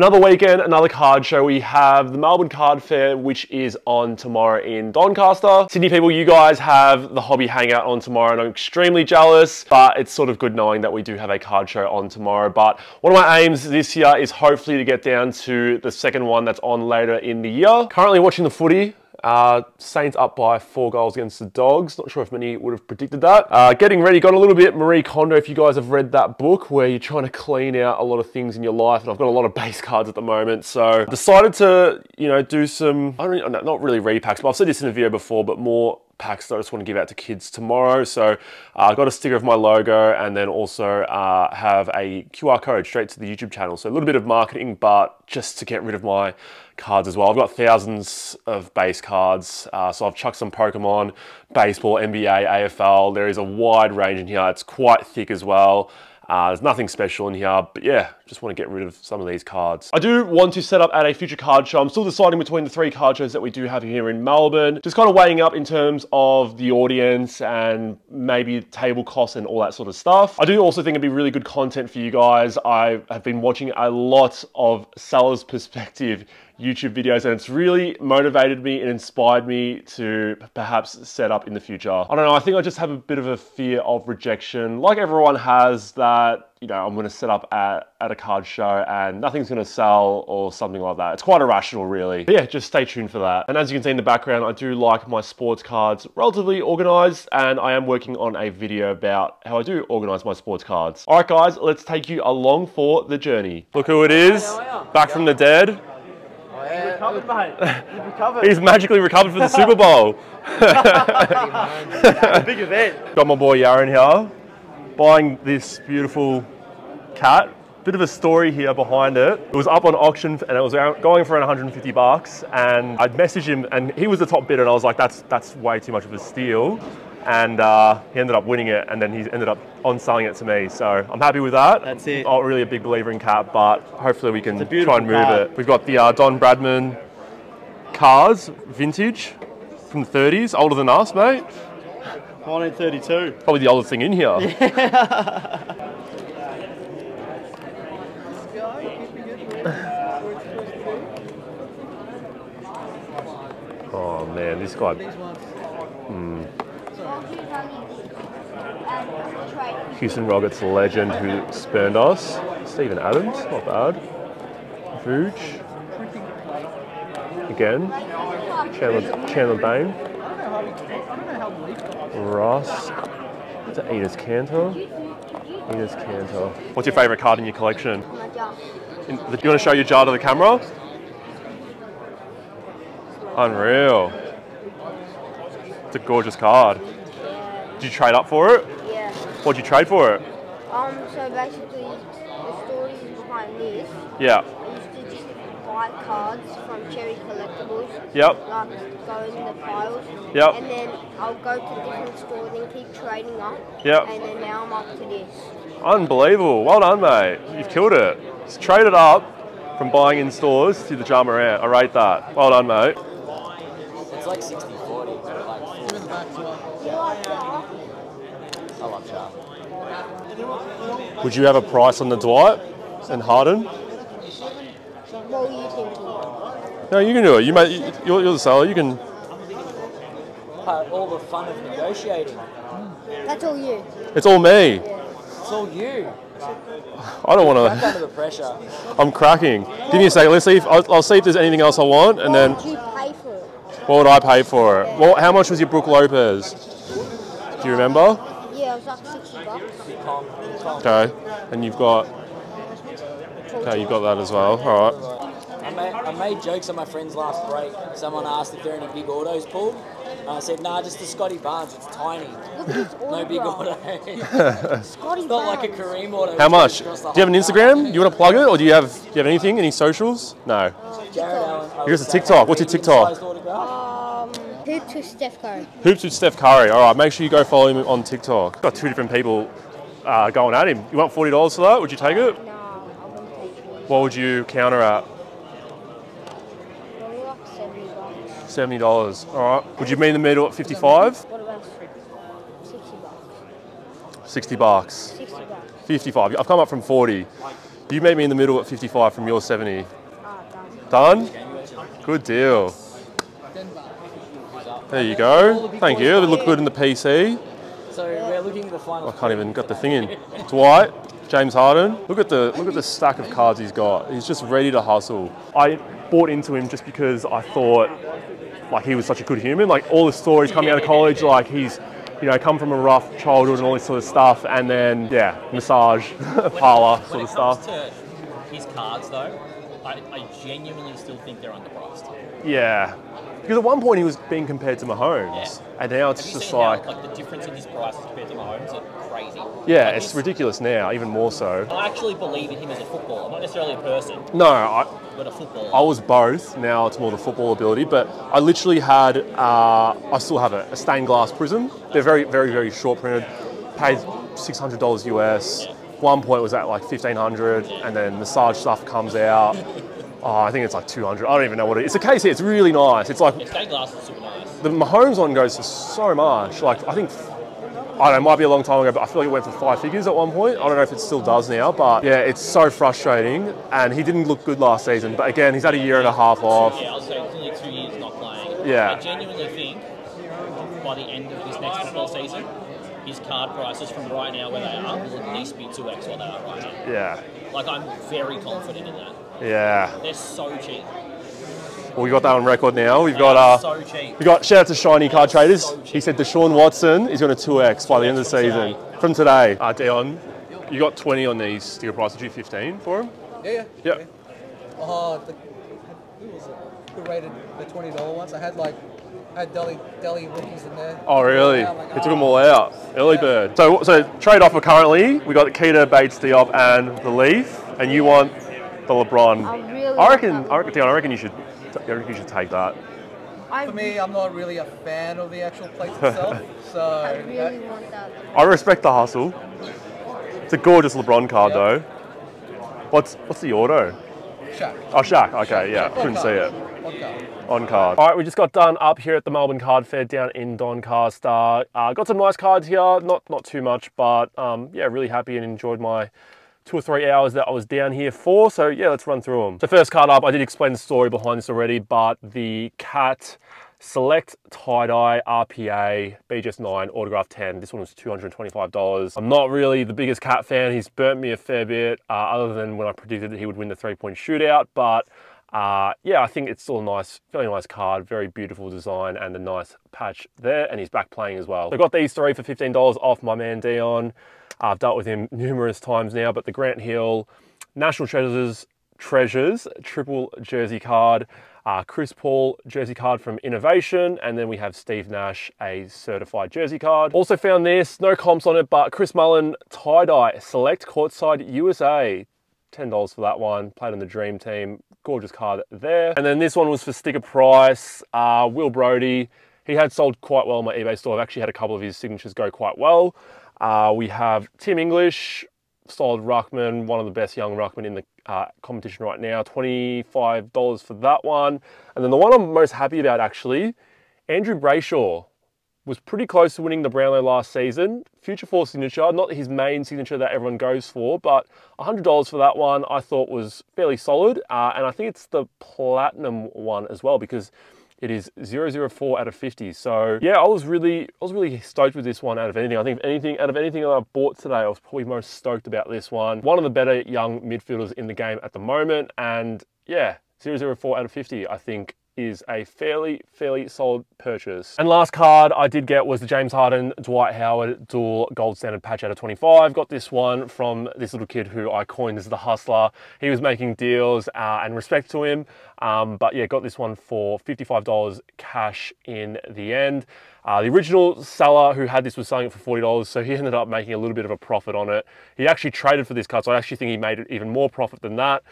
Another weekend, another card show. We have the Melbourne Card Fair, which is on tomorrow in Doncaster. Sydney people, you guys have the hobby hangout on tomorrow, and I'm extremely jealous, but it's sort of good knowing that we do have a card show on tomorrow. But one of my aims this year is hopefully to get down to the second one that's on later in the year. Currently watching the footy. Uh, Saints up by four goals against the Dogs. Not sure if many would have predicted that. Uh, getting ready, got a little bit Marie Kondo. If you guys have read that book, where you're trying to clean out a lot of things in your life, and I've got a lot of base cards at the moment, so decided to you know do some. I don't not really repacks, but I've said this in a video before, but more packs that I just want to give out to kids tomorrow. So uh, I got a sticker of my logo and then also uh, have a QR code straight to the YouTube channel. So a little bit of marketing, but just to get rid of my cards as well. I've got thousands of base cards. Uh, so I've chucked some Pokemon, baseball, NBA, AFL. There is a wide range in here. It's quite thick as well. Uh, there's nothing special in here, but yeah, just want to get rid of some of these cards. I do want to set up at a future card show. I'm still deciding between the three card shows that we do have here in Melbourne. Just kind of weighing up in terms of the audience and maybe table costs and all that sort of stuff. I do also think it'd be really good content for you guys. I have been watching a lot of sellers perspective YouTube videos and it's really motivated me and inspired me to perhaps set up in the future. I don't know, I think I just have a bit of a fear of rejection, like everyone has that, you know, I'm gonna set up at, at a card show and nothing's gonna sell or something like that. It's quite irrational really. But yeah, just stay tuned for that. And as you can see in the background, I do like my sports cards relatively organized and I am working on a video about how I do organize my sports cards. All right guys, let's take you along for the journey. Look who it is, back from the dead recovered, mate. You've recovered. He's magically recovered for the Super Bowl. big event. Got my boy Yaron here, buying this beautiful KAT. Bit of a story here behind it. It was up on auction and it was going for around 150 bucks. And I'd messaged him and he was the top bidder and I was like, that's, that's way too much of a steal and uh, he ended up winning it and then he ended up on selling it to me. So I'm happy with that. That's it. I'm not really a big believer in KAT, but hopefully we can try and move car. it. We've got the uh, Don Bradman cars, vintage, from the 30s, older than us, mate. 1932. Probably the oldest thing in here. oh man, this guy. Hmm. Houston Rockets legend who spurned us. Steven Adams, not bad. Vooch. Again. Chandler, Chandler Bane. Ross. It's an Enes Kanter. Enes Kanter. What's your favourite card in your collection? In, do you want to show your jar to the camera? Unreal. It's a gorgeous card. Did you trade up for it? Yeah. What'd you trade for it? Um, so basically, the story is behind this. Yeah. I used to just buy cards from Cherry Collectibles. Yep. Like, go in the piles. Yep. And then I'll go to different stores and keep trading up. Yep. And then now I'm up to this. Unbelievable. Well done, mate. You've killed it. Just traded up from buying in stores to the Ja Morant. I rate that. Well done, mate. It's like 60 40. Like, I love Sharp. Would you have a price on the Dwight and Harden? What were you thinking? No, you can do it. You may, you're, you're the seller. You can. Part all the fun of negotiating. That's all you. It's all me. It's all you. I don't want to. under the pressure. I'm cracking. Give me a second. Let's see if I'll, I'll see if there's anything else I want, and then What did you pay for it? what would I pay for it? Well, how much was your Brook Lopez? Do you remember? Yeah, it was like 60 bucks. Calm, calm. Okay, and you've got. Okay, you've got that as well. All right. I made, I made jokes on my friends last break. Someone asked if there are any big autos pulled. And I said, nah, just the Scottie Barnes. It's tiny. Look at his No big autograph. auto. Scottie Not like a Kareem auto. How much? Do you have an whole Instagram? You want to plug it, or do you have do you have anything? Any socials? No. Oh, Jared TikTok. Allen. I Here's would a say TikTok. What's your TikTok? Who to Steph Curry? Hoops with Steph Curry. All right, make sure you go follow him on TikTok. Got two different people uh, going at him. You want forty dollars for that? Would you take it? No, I wouldn't take it. What would you counter at? Probably like 70 bucks. Seventy dollars. All right. Would you meet in the middle at fifty-five? What about 60 bucks? Sixty bucks. 60 bucks. 55. I've come up from 40. You meet me in the middle at 55 from your 70. Ah, done. Done? Good deal. There you go. Thank you. They look good in the PC. So we're looking at the final. I can't even got the thing in. Dwight, James Harden. Look at the look at the stack of cards he's got. He's just ready to hustle. I bought into him just because I thought like he was such a good human. Like all the stories coming out of college, like he's you know come from a rough childhood and all this sort of stuff, and then yeah, massage parlor sort of it comes stuff. to his cards, though, I, I genuinely still think they're underpriced. Yeah, because at one point he was being compared to Mahomes, Yeah. and now it's Have just like how, like the difference in his prices compared to Mahomes are crazy? yeah, Like, it's ridiculous now, even more so. I actually believe in him as a footballer, not necessarily a person, No, I, but a footballer. I was both. Now it's more the football ability, but I literally had, uh, I still have it, a stained glass prism. They're very, very, very short printed. Paid six hundred dollars US. One point was at like fifteen hundred, and then massage stuff comes out. Oh, I think it's like two hundred. I don't even know what it is. It's a case here. It's really nice. It's like Yeah, stained glass is super nice. the Mahomes one goes for so much. Like I think. I don't know, it might be a long time ago, but I feel like it went for five figures at one point. I don't know if it still does now, but yeah, it's so frustrating. And he didn't look good last season. But again, he's had a year and a half off. Yeah, I was saying two years not playing. Yeah. I genuinely think by the end of this next football season, his card prices from right now where they are will at least be 2x what they are right now. Yeah, Like, I'm very confident in that. Yeah. They're so cheap. Well, we got that on record now. We've They got are uh, so cheap. we got shout out to Shiny Card Traders. He said Deshaun Watson is going to 2x by the end of the season from today. Uh, Dion, you got 20 on these sticker price. Did you 15 for him? Yeah, yeah. Yep. Oh, the, who was it? Who rated the twenty dollar ones? I had like, I had Delhi Delhi rookies in there. Oh, really? I'm He took them all out. Early Yeah. bird. So, so trade offer currently, we got Keita, Bates, Diop, and the Leaf, and you want the LeBron. I really I reckon. want that I reckon. Dion, I reckon you should. I reckon you should take that. I, For me, I'm not really a fan of the actual plates itself, so I really that- want that. I respect the hustle. It's a gorgeous LeBron card, Yeah. though. What's what's the auto? Shaq. Oh, Shaq. Okay, yeah, couldn't see it. Okay. on card. All right, we just got done up here at the Melbourne Card Fair down in Doncaster. Uh, got some nice cards here, not not too much, but um, yeah, really happy and enjoyed my two or three hours that I was down here for. So yeah, let's run through them. So first card up, I did explain the story behind this already, but the KAT Select Tie-Dye RPA BGS9 Autograph 10. This one was $225. I'm not really the biggest KAT fan. He's burnt me a fair bit, uh, other than when I predicted that he would win the three-point shootout, but uh, yeah, I think it's still a nice, fairly nice card, very beautiful design and a nice patch there, and he's back playing as well. So I got these three for $15 off my man Dion. I've dealt with him numerous times now, but the Grant Hill National Treasures Treasures triple jersey card, uh, Chris Paul jersey card from Innovation, and then we have Steve Nash a certified jersey card. Also found this, no comps on it, but Chris Mullin tie dye select courtside USA. $10 for that one. Played on the Dream Team. Gorgeous card there. And then this one was for sticker price. Uh, Will Brodie. He had sold quite well on my eBay store. I've actually had a couple of his signatures go quite well. Uh, we have Tim English, solid ruckman, one of the best young ruckmen in the uh, competition right now. $25 for that one. And then the one I'm most happy about actually, Andrew Brayshaw was pretty close to winning the Brownlow last season. Future Four signature, not his main signature that everyone goes for, but $100 for that one I thought was fairly solid. Uh, and I think it's the platinum one as well because it is 004 out of 50. So yeah, I was really, I was really stoked with this one out of anything. I think anything, out of anything that I bought today, I was probably most stoked about this one. One of the better young midfielders in the game at the moment. And yeah, 004 out of 50, I think is a fairly, fairly solid purchase. And last card I did get was the James Harden Dwight Howard dual gold standard patch out of 25. Got this one from this little kid who I coined as the hustler. He was making deals uh, and respect to him. Um, but yeah, got this one for $55 cash in the end. Uh, the original seller who had this was selling it for $40, so he ended up making a little bit of a profit on it. He actually traded for this card, so I actually think he made it even more profit than that.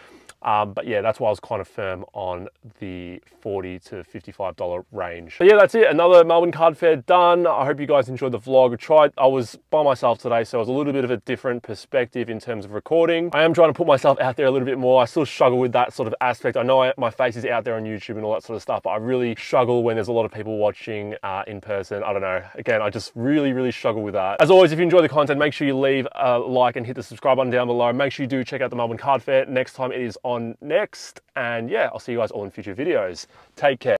Um, but yeah, that's why I was kind of firm on the 40 to $55 range. But yeah, that's it. Another Melbourne card fair done. I hope you guys enjoyed the vlog. I tried, I was by myself today, so it was a little bit of a different perspective in terms of recording. I am trying to put myself out there a little bit more. I still struggle with that sort of aspect. I know I, my face is out there on YouTube and all that sort of stuff, but I really struggle when there's a lot of people watching uh, in person. I don't know. Again, I just really, really struggle with that. As always, if you enjoy the content, make sure you leave a like and hit the subscribe button down below. Make sure you do check out the Melbourne Card Fair next time it is on next. And yeah, I'll see you guys all in future videos. Take care.